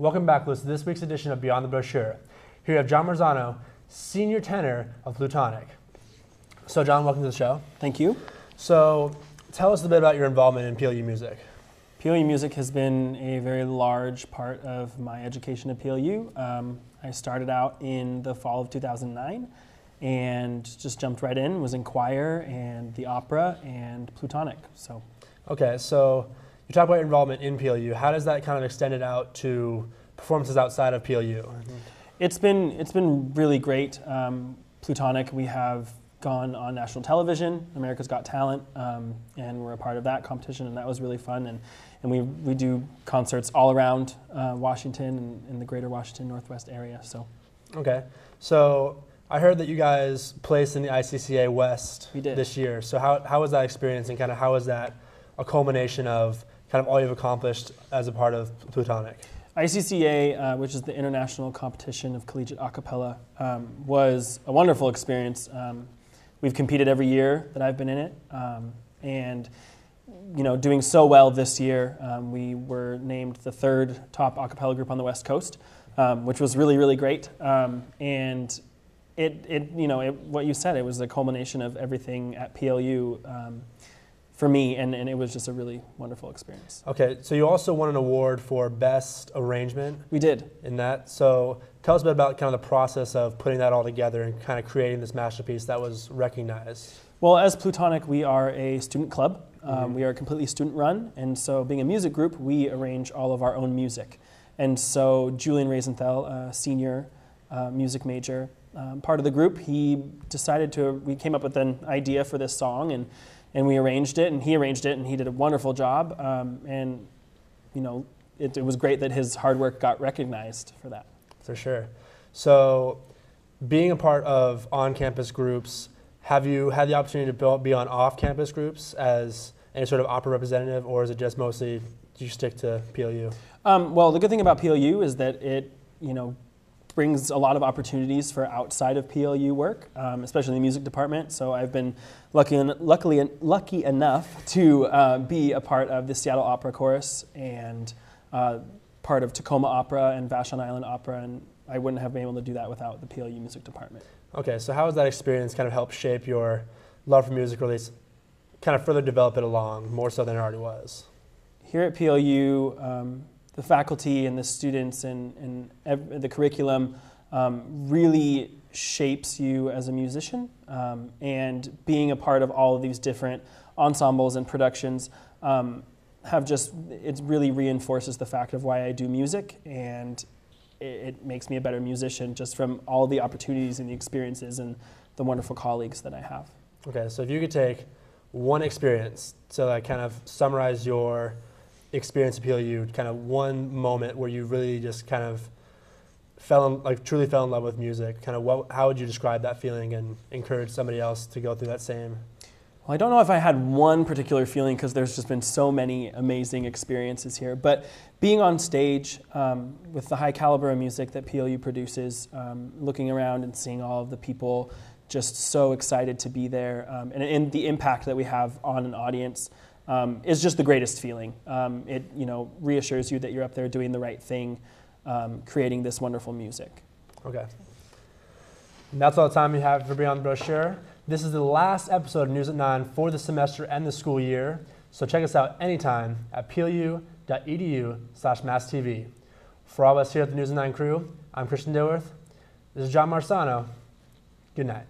Welcome back, listeners, to this week's edition of Beyond the Brochure. Here we have John Marzano, senior tenor of Plutonic. So, John, welcome to the show. Thank you. So, tell us a bit about your involvement in PLU music. PLU music has been a very large part of my education at PLU. Um, I started out in the fall of 2009 and just jumped right in, was in choir and the opera and Plutonic. So, Okay, so you talk about involvement in PLU. How does that kind of extend it out to performances outside of PLU? It's been it's been really great. Um, Plutonic, we have gone on national television, America's Got Talent, um, and we're a part of that competition, and that was really fun. And, and we, we do concerts all around uh, Washington and in the greater Washington Northwest area. So Okay, so I heard that you guys placed in the ICCA West We did. this year. So how, how was that experience, and kind of how was that a culmination of kind of all you've accomplished as a part of Plutonic? ICCA, uh, which is the International Competition of Collegiate A Cappella, um, was a wonderful experience. Um, we've competed every year that I've been in it, um, and you know, doing so well this year, um, we were named the third top a cappella group on the West Coast, um, which was really, really great. Um, and it, it, you know, it, what you said, it was a culmination of everything at PLU for me, and, and it was just a really wonderful experience. Okay, so you also won an award for best arrangement We did. in that. So tell us a bit about kind of the process of putting that all together and kind of creating this masterpiece that was recognized. Well, as Plutonic, we are a student club. Um, Mhm. We are completely student run, and so being a music group, we arrange all of our own music. And so Julian Rasenthal, a senior uh, music major, um, part of the group, he decided to. We came up with an idea for this song, and and we arranged it, and he arranged it, and he did a wonderful job. Um, and you know, it, it was great that his hard work got recognized for that. For sure. So, being a part of on campus groups, have you had the opportunity to build- be on off campus groups as any sort of opera representative, or is it just mostly do you stick to PLU? Um, well, the good thing about PLU is that it, you know, brings a lot of opportunities for outside of PLU work, um, especially the music department. So I've been lucky, luckily, lucky enough to uh, be a part of the Seattle Opera Chorus and uh, part of Tacoma Opera and Vashon Island Opera, and I wouldn't have been able to do that without the PLU music department. Okay, so how has that experience kind of helped shape your love for music, or at least kind of further develop it along more so than it already was? Here at PLU, um, the faculty and the students and, and ev- the curriculum um, really shapes you as a musician. Um, and being a part of all of these different ensembles and productions um, have just, it really reinforces the fact of why I do music. And it, it makes me a better musician just from all the opportunities and the experiences and the wonderful colleagues that I have. Okay, so if you could take one experience to like kind of summarize your experience at PLU, kind of one moment where you really just kind of fell in, like truly fell in love with music, kind of what, how would you describe that feeling and encourage somebody else to go through that same? Well, I don't know if I had one particular feeling because there's just been so many amazing experiences here. But being on stage um, with the high caliber of music that PLU produces, um, looking around and seeing all of the people just so excited to be there, um, and, and the impact that we have on an audience um, is just the greatest feeling. Um, it you know reassures you that you're up there doing the right thing, um, creating this wonderful music. Okay. And that's all the time we have for Beyond the Brochure. This is the last episode of News at 9 for the semester and the school year. So check us out anytime at plu.edu slash masttv. For all of us here at the News at 9 crew, I'm Christian Dilworth. This is John Marzano. Good night.